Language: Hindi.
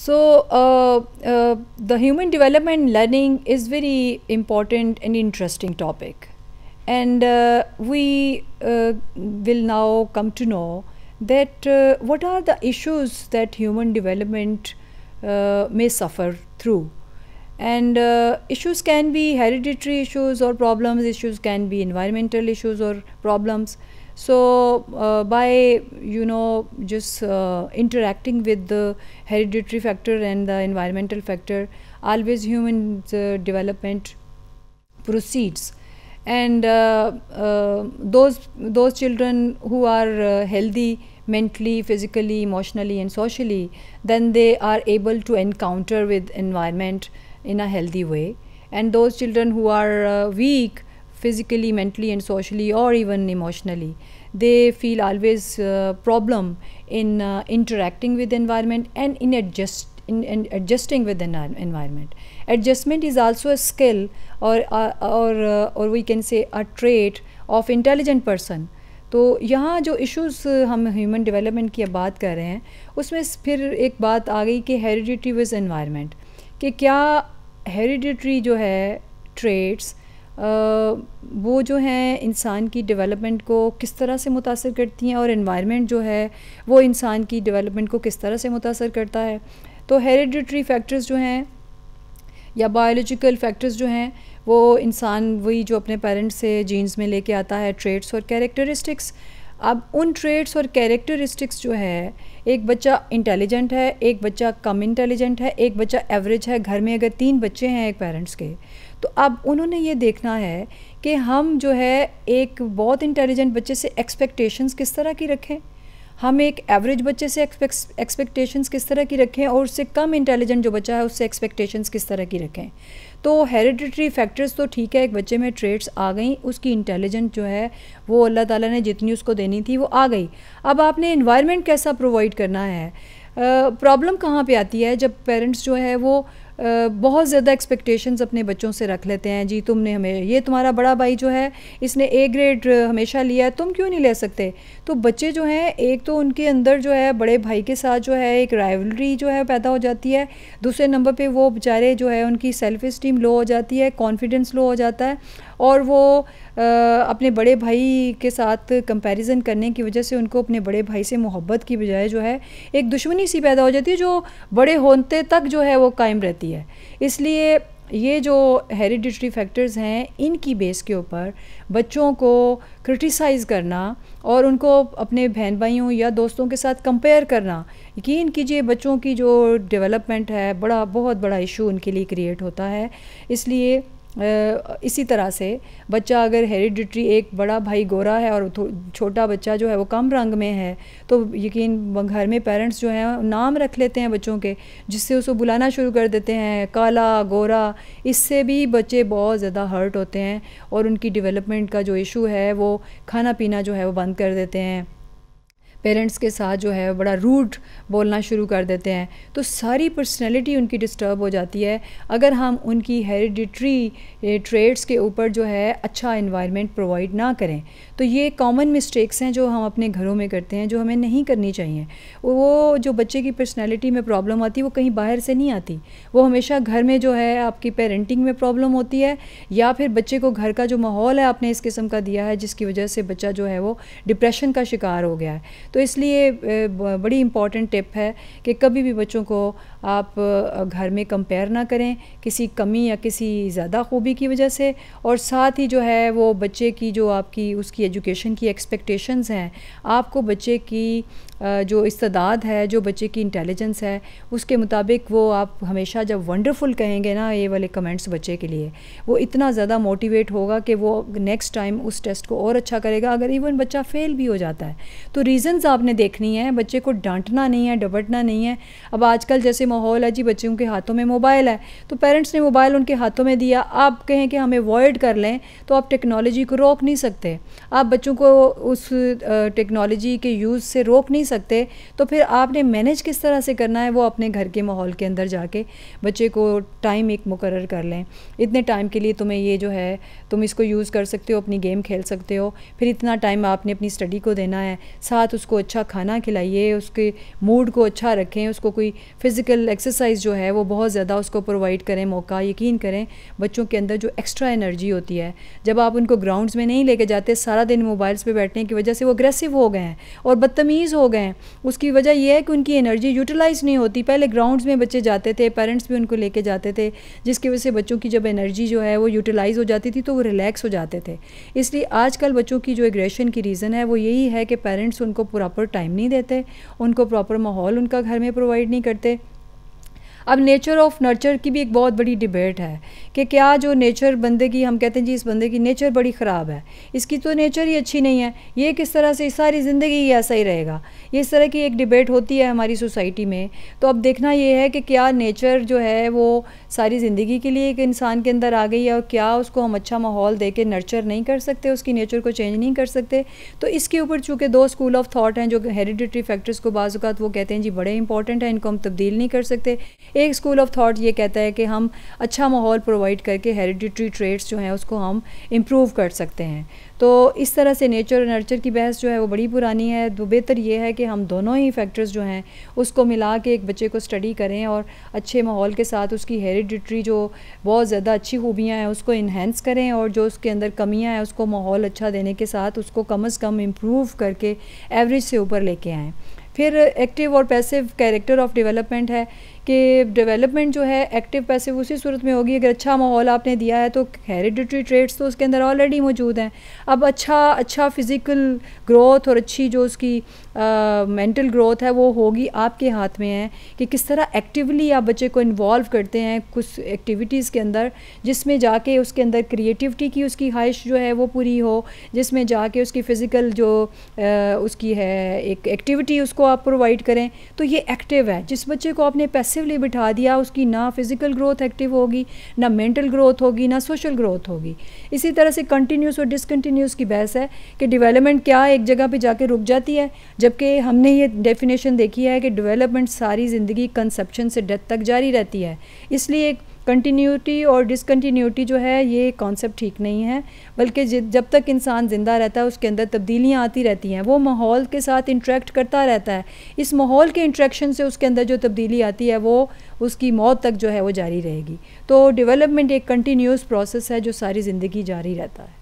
So, uh, uh, the human development learning is very important and interesting topic, and uh, we uh, will now come to know that uh, what are the issues that human development uh, may suffer through, and issues can be hereditary issues or problems. Issues can be environmental issues or problems so uh, by you know just uh, interacting with the hereditary factor and the environmental factor always human uh, development proceeds. And uh, uh, those those children who are uh, healthy mentally physically emotionally and socially then they are able to encounter with environment in a healthy way. And those children who are weak physically mentally and socially or even emotionally they feel always uh, problem in uh, interacting with the environment and in adjust in, in adjusting with the environment adjustment is also a skill or uh, or uh, or we can say a trait of intelligent person तो यहाँ जो इश्यूज़ हम ह्यूमन डेवलपमेंट की बात कर रहे हैं उसमें फिर एक बात आ गई कि हेरिडिटी विज एनवायरनमेंट कि क्या हेरिडिटरी जो है ट्रेड्स वो जो हैं इंसान की डेवलपमेंट को किस तरह से मुतासर करती हैं और इन्वायरमेंट जो है, वो इंसान की डेवलपमेंट को किस तरह से मुतासर करता है। तो हेरिडिटरी फैक्टर्स जो हैं या बायोलॉजिकल फैक्टर्स जो हैं, वो इंसान वही जो अपने पेरेंट्स से जीन्स में लेके आता है ट्रेड्स और कैरेक्टरिस्टिक्स अब उन ट्रेड्स और कैरेक्टरिस्टिक्स जो है, एक बच्चा इंटेलिजेंट है, एक बच्चा कम इंटेलिजेंट है, एक बच्चा एवरेज है। घर में अगर तीन बच्चे हैं एक पेरेंट्स के तो अब उन्होंने ये देखना है कि हम जो है एक बहुत इंटेलिजेंट बच्चे से एक्सपेक्टेशंस किस तरह की रखें? हम एक एवरेज बच्चे से एक्सपेक्टेशंस किस तरह की रखें और उससे कम इंटेलिजेंट जो बच्चा है उससे एक्सपेक्टेशंस किस तरह की रखें? तो हेरिडिटरी फैक्टर्स तो ठीक है, एक बच्चे में ट्रेड्स आ गई, उसकी इंटेलिजेंट जो है वो अल्लाह ताला ने जितनी उसको देनी थी वो आ गई। अब आपने इन्वायरमेंट कैसा प्रोवाइड करना है? प्रॉब्लम कहाँ पे आती है? जब पेरेंट्स जो है वो बहुत ज़्यादा एक्सपेक्टेशंस अपने बच्चों से रख लेते हैं, जी, तुमने हमें, ये तुम्हारा बड़ा भाई जो है, इसने ए ग्रेड हमेशा लिया है, तुम क्यों नहीं ले सकते? तो बच्चे जो हैं, एक तो उनके अंदर जो है, बड़े भाई के साथ जो है, एक राइवलरी जो है पैदा हो जाती है। दूसरे नंबर पे वो बेचारे जो है, उनकी सेल्फ इस्टीम लो हो जाती है कॉन्फिडेंस लो हो जाता है और वो अपने बड़े भाई के साथ कंपैरिजन करने की वजह से उनको अपने बड़े भाई से मोहब्बत की बजाय जो है, एक दुश्मनी सी पैदा हो जाती है जो बड़े होते तक जो है वो कायम रहती है। इसलिए ये जो हेरिडिटरी फैक्टर्स हैं, इनकी बेस के ऊपर बच्चों को क्रिटिसाइज़ करना और उनको अपने बहन भाइयों या दोस्तों के साथ कंपेयर करना, यकीन कीजिए बच्चों की जो डेवलपमेंट है, बड़ा, बहुत बड़ा इशू उनके लिए क्रिएट होता है। इसलिए इसी तरह से बच्चा अगर हेरिडिटरी एक बड़ा भाई गोरा है और छोटा बच्चा जो है वो कम रंग में है तो यकीन घर में पेरेंट्स जो हैं, नाम रख लेते हैं बच्चों के, जिससे उसको बुलाना शुरू कर देते हैं, काला, गोरा, इससे भी बच्चे बहुत ज़्यादा हर्ट होते हैं और उनकी डेवलपमेंट का जो इशू है, वो खाना पीना जो है वो बंद कर देते हैं। पेरेंट्स के साथ जो है, बड़ा रूड बोलना शुरू कर देते हैं। तो सारी पर्सनैलिटी उनकी डिस्टर्ब हो जाती है। अगर हम उनकी हेरिडिट्री ट्रेड्स के ऊपर जो है अच्छा इन्वायरमेंट प्रोवाइड ना करें तो ये कॉमन मिस्टेक्स हैं जो हम अपने घरों में करते हैं, जो हमें नहीं करनी चाहिए। वो जो बच्चे की पर्सनैलिटी में प्रॉब्लम आती है वो कहीं बाहर से नहीं आती। वो हमेशा घर में जो है, आपकी पेरेंटिंग में प्रॉब्लम होती है, या फिर बच्चे को घर का जो माहौल है, आपने इस किस्म का दिया है, जिसकी वजह से बच्चा जो है, वो डिप्रेशन का शिकार हो गया है। तो इसलिए बड़ी इंपॉर्टेंट टिप है कि कभी भी बच्चों को आप घर में कंपेयर ना करें किसी कमी या किसी ज़्यादा खूबी की वजह से और साथ ही जो है वो बच्चे की जो आपकी, उसकी एजुकेशन की एक्सपेक्टेशंस हैं, आपको बच्चे की जो इस्तदाद है, जो बच्चे की इंटेलिजेंस है, उसके मुताबिक वो आप हमेशा जब वंडरफुल कहेंगे ना, ये वाले कमेंट्स बच्चे के लिए, वो इतना ज़्यादा मोटिवेट होगा कि वो नेक्स्ट टाइम उस टेस्ट को और अच्छा करेगा। अगर इवन बच्चा फेल भी हो जाता है तो रीज़न्स आपने देखनी है। बच्चे को डांटना नहीं है, डबटना नहीं है। अब आजकल जैसे माहौल है जी, बच्चों के हाथों में मोबाइल है तो पेरेंट्स ने मोबाइल उनके हाथों में दिया। आप कहें कि हमें अवॉइड कर लें तो आप टेक्नोलॉजी को रोक नहीं सकते। आप बच्चों को उस टेक्नोलॉजी के यूज़ से रोक नहीं सकते तो फिर आपने मैनेज किस तरह से करना है वो अपने घर के माहौल के अंदर जाके बच्चे को टाइम एक मुकर कर लें। इतने टाइम के लिए तुम्हें ये जो है, तुम इसको यूज़ कर सकते हो, अपनी गेम खेल सकते हो। फिर इतना टाइम आपने अपनी स्टडी को देना है, साथ उसको अच्छा खाना खिलाइए, उसके मूड को अच्छा रखें, उसको कोई फ़िज़िकल एक्सरसाइज जो है वो बहुत ज़्यादा उसको प्रोवाइड करें, मौका यकीन करें, बच्चों के अंदर जो एक्स्ट्रा एनर्जी होती है, जब आप उनको ग्राउंड्स में नहीं लेके जाते, सारा दिन मोबाइल्स पे बैठने की वजह से वो अग्रेसिव हो गए हैं और बदतमीज़ हो गए हैं। उसकी वजह यह है कि उनकी एनर्जी यूटिलाइज़ नहीं होती। पहले ग्राउंड्स में बच्चे जाते थे पेरेंट्स भी उनको लेके जाते थे, जिसकी वजह से बच्चों की जब एनर्जी जो है वो यूटिलाइज़ हो जाती थी तो वो रिलैक्स हो जाते थे। इसलिए आजकल बच्चों की जो एग्रेशन की रीज़न है, वो यही है कि पेरेंट्स उनको प्रॉपर टाइम नहीं देते, उनको प्रॉपर माहौल उनका घर में प्रोवाइड नहीं करते। अब नेचर ऑफ़ नर्चर की भी एक बहुत बड़ी डिबेट है कि क्या जो नेचर बंदे की, हम कहते हैं जी इस बंदे की नेचर बड़ी ख़राब है। इसकी तो नेचर ही अच्छी नहीं है। ये किस तरह से सारी ज़िंदगी ही ऐसा ही रहेगा। ये इस तरह की एक डिबेट होती है हमारी सोसाइटी में। तो अब देखना ये है कि क्या नेचर जो है वो सारी ज़िंदगी के लिए एक इंसान के अंदर आ गई है और क्या उसको हम अच्छा माहौल दे के नर्चर नहीं कर सकते, उसकी नेचर को चेंज नहीं कर सकते। तो इसके ऊपर चूँकि दो स्कूल ऑफ़ थाट हैं जो हेरिडिटरी फैक्टर्स को बाज़ात वो कहते हैं जी बड़े इंपॉर्टेंट हैं, इनको हम तब्दील नहीं कर सकते। एक स्कूल ऑफ़ थाट ये कहता है कि हम अच्छा माहौल प्रोवाइड करके हेरिडिटरी ट्रेड्स जो हैं, उसको हम इम्प्रूव कर सकते हैं। तो इस तरह से नेचर और नर्चर की बहस जो है, वो बड़ी पुरानी है। तो बेहतर ये है कि हम दोनों ही फैक्टर्स जो हैं, उसको मिला के एक बच्चे को स्टडी करें और अच्छे माहौल के साथ उसकी हेरिडिटरी जो बहुत ज़्यादा अच्छी खूबियाँ हैं, उसको इन्हेंस करें और जो उसके अंदर कमियाँ हैं, उसको माहौल अच्छा देने के साथ उसको कम अज़ कम इम्प्रूव करके एवरेज से ऊपर लेके आएँ। फिर एक्टिव और पैसिव कैरेक्टर ऑफ़ डेवलपमेंट है कि डेवलपमेंट जो है एक्टिव पैसिव उसी सूरत में होगी। अगर अच्छा माहौल आपने दिया है तो हेरिडिटरी ट्रेड्स तो उसके अंदर ऑलरेडी मौजूद हैं। अब अच्छा अच्छा फ़िज़िकल ग्रोथ और अच्छी जो उसकी मेंटल ग्रोथ है वो होगी आपके हाथ में है कि किस तरह एक्टिवली आप बच्चे को इन्वॉल्व करते हैं कुछ एक्टिविटीज़ के अंदर जिसमें जाके उसके अंदर क्रिएटिविटी की उसकी ख्वाहिश जो है वो पूरी हो जिसमें जाके उसकी फ़िज़िकल जो आ, उसकी है एक एक्टिविटी उसको आप प्रोवाइड करें तो ये एक्टिव है। जिस बच्चे को आपने पैसिवली बिठा दिया, उसकी ना फ़िज़िकल ग्रोथ एक्टिव होगी, ना मेंटल ग्रोथ होगी, ना सोशल ग्रोथ होगी। इसी तरह से कंटिन्यूस और डिसकंटिन्यूस की बहस है कि डेवलपमेंट क्या एक जगह पे जाके रुक जाती है, जबकि हमने ये डेफिनेशन देखी है कि डेवलपमेंट सारी ज़िंदगी कंसेप्शन से डेथ तक जारी रहती है। इसलिए कंटिन्यूटी और डिसकन्टीन्यूटी जो है, ये कॉन्सेप्ट ठीक नहीं है, बल्कि जब तक इंसान ज़िंदा रहता है, उसके अंदर तब्दीलियाँ आती रहती हैं। वो माहौल के साथ इंट्रैक्ट करता रहता है। इस माहौल के इंट्रैक्शन से उसके अंदर जो तब्दीली आती है, वो उसकी मौत तक जो है, वो जारी रहेगी। तो डिवेलपमेंट एक कंटिन्यूस प्रोसेस है, जो सारी ज़िंदगी जारी रहता है।